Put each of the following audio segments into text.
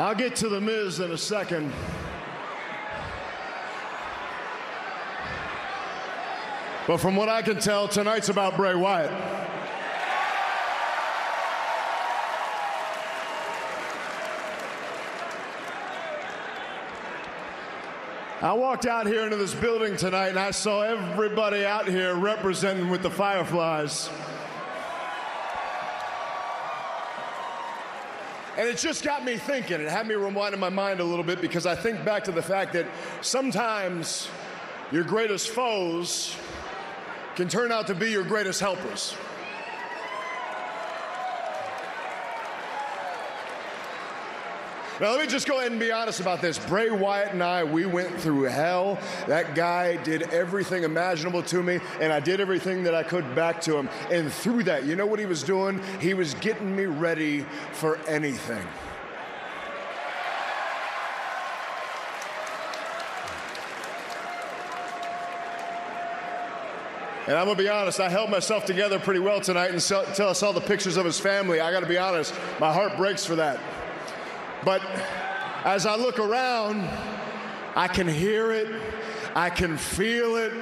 I'll get to The Miz in a second. But from what I can tell, tonight's about Bray Wyatt. I walked out here into this building tonight and I saw everybody out here representing with the Fireflies. And it just got me thinking. It had me rewind in my mind a little bit because I think back to the fact that sometimes your greatest foes can turn out to be your greatest helpers. Now, let me just go ahead and be honest about this. Bray Wyatt and I, we went through hell. That guy did everything imaginable to me, and I did everything that I could back to him. And through that, you know what he was doing? He was getting me ready for anything. And I'm gonna be honest, I held myself together pretty well tonight until I saw the pictures of his family. I gotta be honest, my heart breaks for that. But as I look around, I can hear it, I can feel it.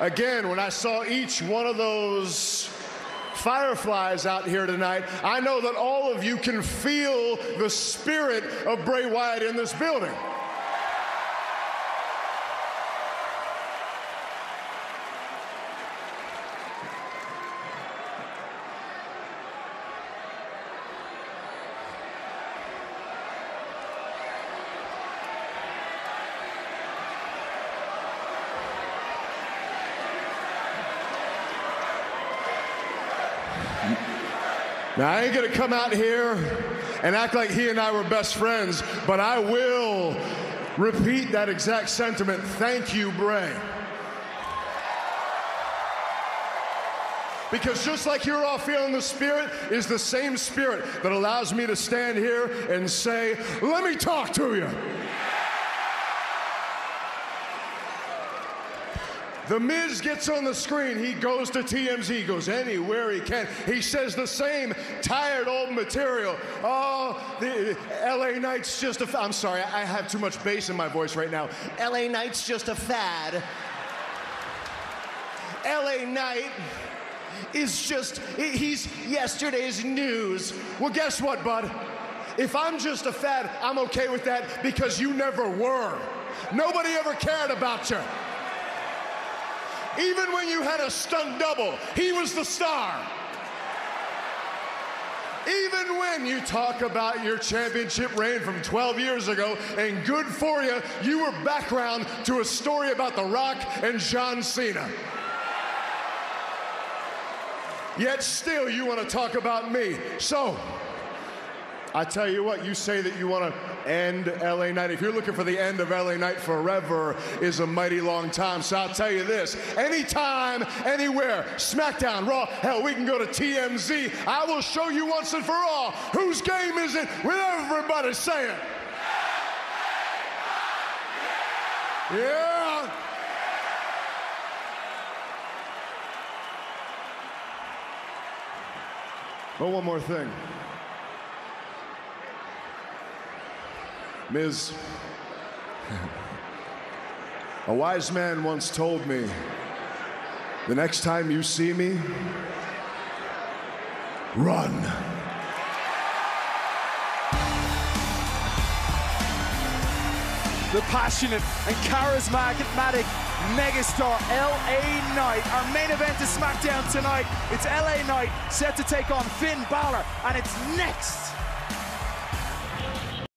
Again, when I saw each one of those fireflies out here tonight, I know that all of you can feel the spirit of Bray Wyatt in this building. Now, I ain't gonna come out here and act like he and I were best friends, but I will repeat that exact sentiment. Thank you, Bray. Because just like you're all feeling the spirit, is the same spirit that allows me to stand here and say, Let me talk to you. The Miz gets on the screen. He goes to TMZ. He goes anywhere he can. He says the same tired old material. Oh, the uh, LA Knight's just a. I'm sorry, I have too much bass in my voice right now. LA Knight's just a fad. LA Knight is just. He's yesterday's news. Well, guess what, bud? If I'm just a fad, I'm okay with that because you never were. Nobody ever cared about you. Even when you had a stunt double, he was the star. Even when you talk about your championship reign from 12 years ago, and good for you, you were background to a story about The Rock and John Cena. Yet still, you want to talk about me. So, I tell you what, you say that you want to end LA Knight. If you're looking for the end of LA Knight forever, is a mighty long time. So I'll tell you this anytime, anywhere, SmackDown, Raw, hell, we can go to TMZ. I will show you once and for all whose game is it with everybody saying. Yeah. But one more thing. Miz, a wise man once told me the next time you see me, run. The passionate and charismatic megastar LA Knight. Our main event is SmackDown tonight. It's LA Knight set to take on Finn Balor, and it's next